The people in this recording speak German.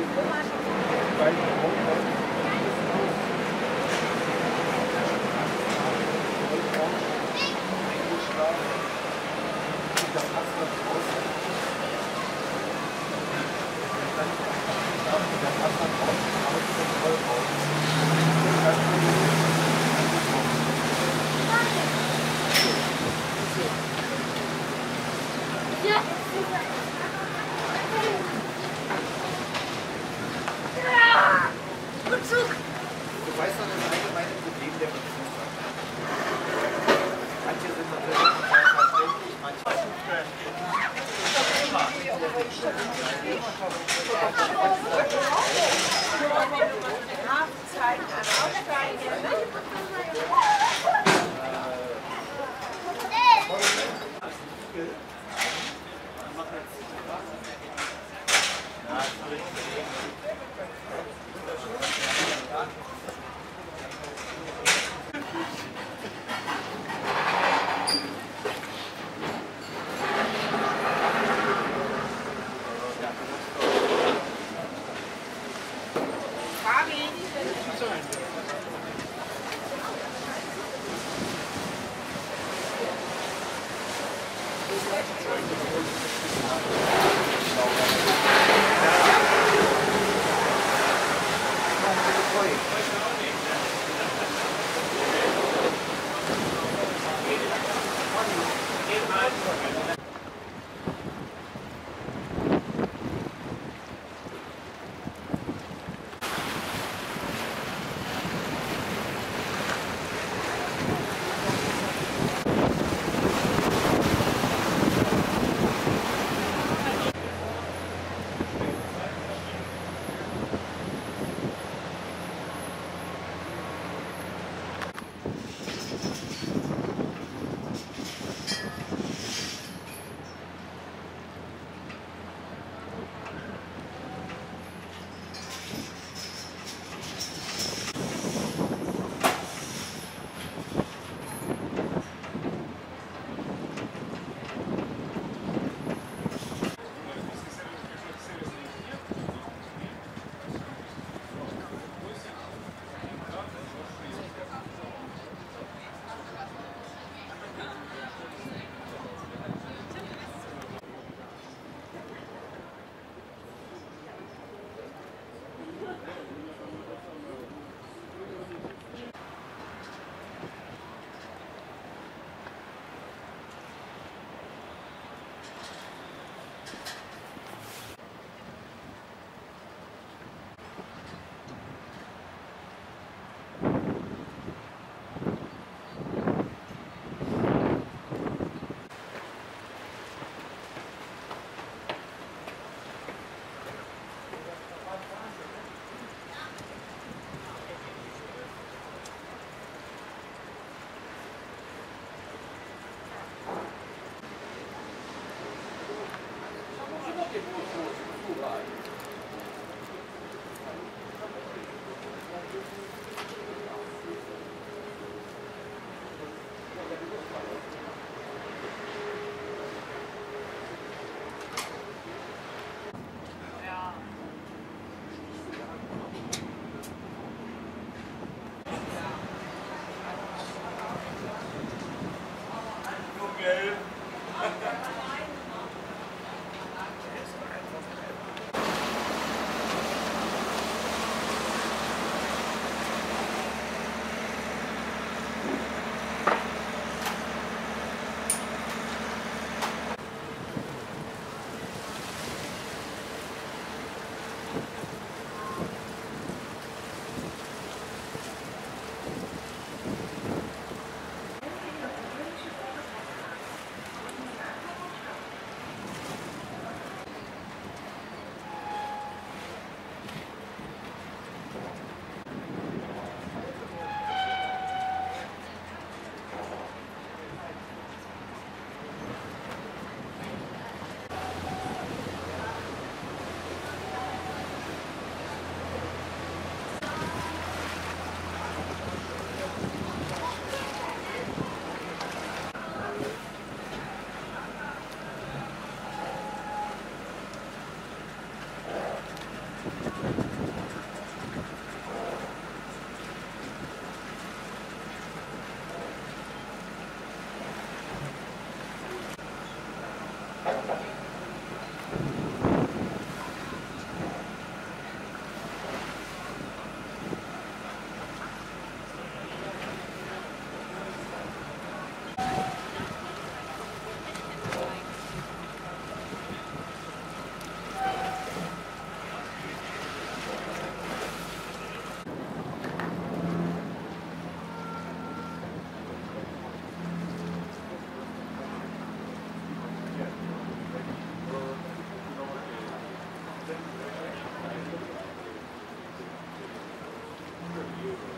Ja. Zug. Du weißt doch das allgemeine Problem der Bezugskraft. Manche sind natürlich auch verständlich, manche Hafenzeichen an Aussteigen. Wir machen jetzt äh. äh. äh. you.